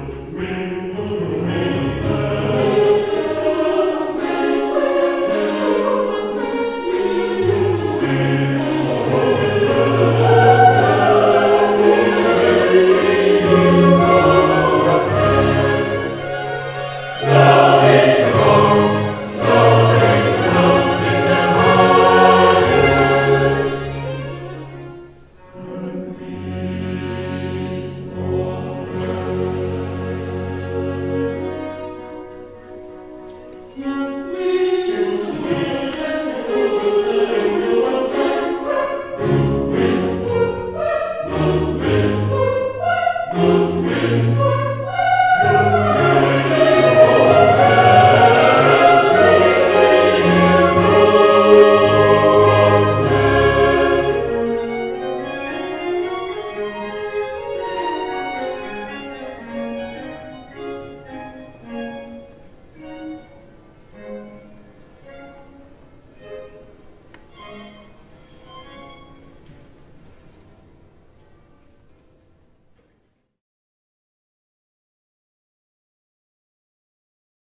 and